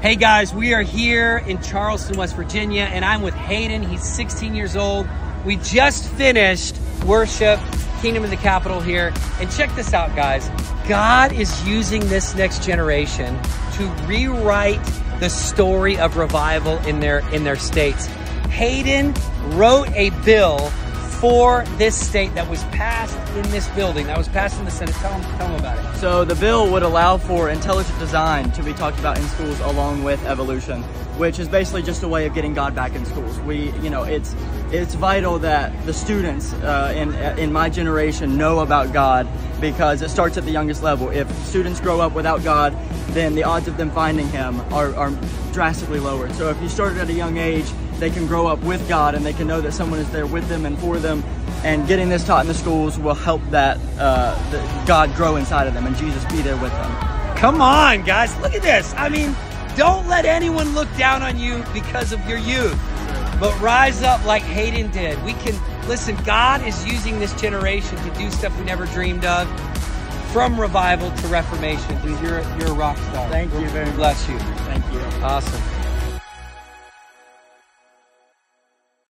Hey guys, we are here in Charleston, West Virginia, and I'm with Hayden. He's 16 years old. We just finished worship, Kingdom of the Capitol here. And check this out, guys. God is using this next generation to rewrite the story of revival in their in their states. Hayden wrote a bill for this state that was passed in this building, that was passed in the Senate. Tell them, tell them about it. So the bill would allow for intelligent design to be talked about in schools along with evolution, which is basically just a way of getting God back in schools. We, you know, it's it's vital that the students uh, in in my generation know about God because it starts at the youngest level. If students grow up without God, then the odds of them finding Him are, are drastically lowered. So if you start at a young age they can grow up with God and they can know that someone is there with them and for them. And getting this taught in the schools will help that uh, God grow inside of them and Jesus be there with them. Come on, guys, look at this. I mean, don't let anyone look down on you because of your youth, but rise up like Hayden did. We can listen. God is using this generation to do stuff we never dreamed of. From revival to reformation, dude, you're you're a rock star. Thank you very much. Bless you. Thank you. Awesome.